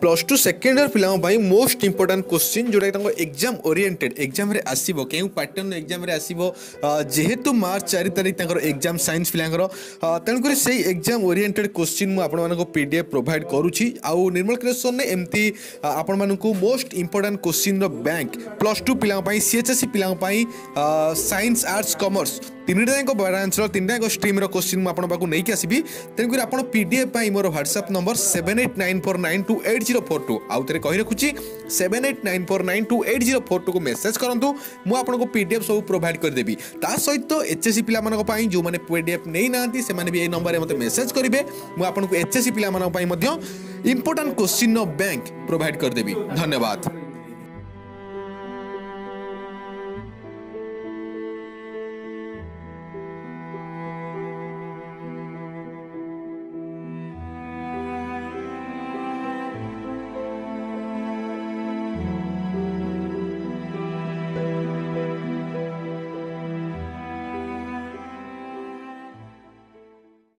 plus two second year पिला most important question जोटा exam oriented exam आसो क्यों पैटर्न एक्जाम आसो जेहेतु मार्च चार तारीख तक एक्जाम सैंस पिला तेणुक से एक्जाम ओरिएंटेड क्वेश्चन मुझे आप पी डी एफ प्रोभाइड करुँच आउ निर्मल कृष्ण ने एमती आपण मूँ most important question rank plus two पिला C H S C science arts commerce तीन टाइम ब्रांचर तीन टाइम स्ट्रीम्र क्वेश्चन मुझे नहीं आसबी तेणुक आप डी एफ मोर WhatsApp number seven eight nine nine four nine two eight zero four two ଆଉ ଥରେ କହି ରଖୁଛି seven eight nine four nine two eight zero four ଟୁକୁ ମେସେଜ୍ କରନ୍ତୁ ମୁଁ ଆପଣଙ୍କୁ ପି ଡି ଏଫ୍ ସବୁ ପ୍ରୋଭାଇଡ୍ କରିଦେବି ତା ସହିତ ଏଚ୍ ଏସ୍ ସି ପିଲାମାନଙ୍କ ପାଇଁ ଯେଉଁମାନେ ପି ଡି ଏଫ୍ ନେଇନାହାନ୍ତି ସେମାନେ ବି ଏଇ ନମ୍ବରରେ ମୋତେ ମେସେଜ୍ କରିବେ ମୁଁ ଆପଣଙ୍କୁ ଏଚ୍ ଏସ୍ ସି ପିଲାମାନଙ୍କ ପାଇଁ ମଧ୍ୟ ଇମ୍ପୋର୍ଟାଣ୍ଟ କୋଶ୍ଚିନ୍ର ବ୍ୟାଙ୍କ୍ ପ୍ରୋଭାଇଡ଼୍ କରିଦେବି ଧନ୍ୟବାଦ